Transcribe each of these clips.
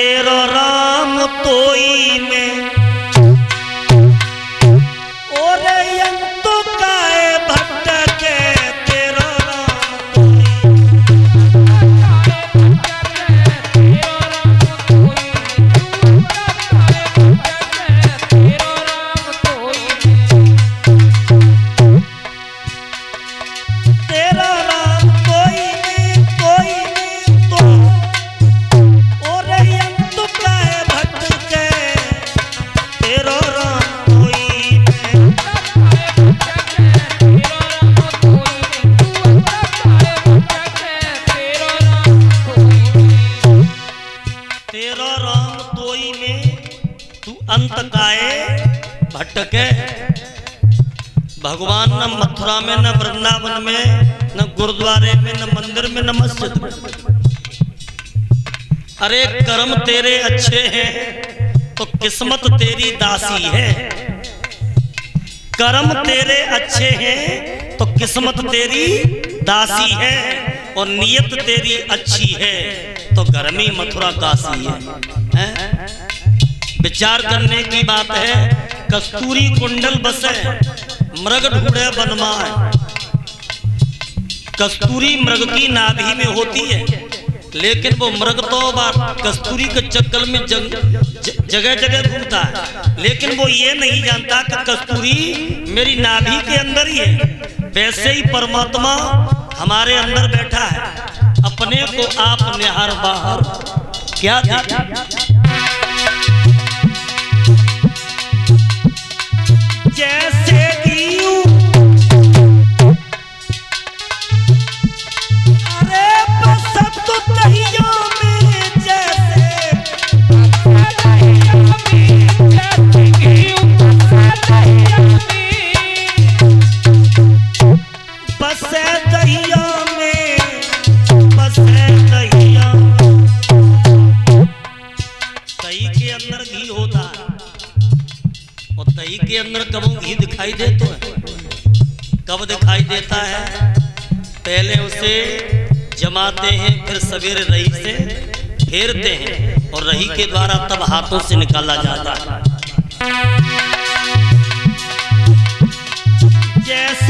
तेरो राम तोई में अंत काए भटके। भगवान न मथुरा में न वृंदावन में न गुरुद्वारे में न मंदिर में न मस्जिद में। अरे कर्म तेरे अच्छे हैं तो किस्मत तेरी दासी है। कर्म तेरे अच्छे हैं तो किस्मत तेरी दासी है और नियत तेरी अच्छी है तो गर्मी मथुरा काशी है, हैं? विचार करने की बात है कस्तूरी कुंडल बसे मृग ढूंढे बनमाए। कस्तूरी मृग की नाभि में होती है लेकिन वो मृग तो कस्तूरी के चक्कर में जग, जगह जगह घूमता है। लेकिन वो ये नहीं जानता कि कस्तूरी मेरी नाभि के अंदर ही है। वैसे ही परमात्मा हमारे अंदर बैठा है। अपने को आप निहार बाहर। क्या देखा अंदर कब घी दिखाई देता है। कब दिखाई देता है। पहले उसे जमाते हैं, फिर सवेरे रही से फेरते हैं और रही के द्वारा तब हाथों से निकाला जाता है। जैसे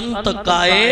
अंत काए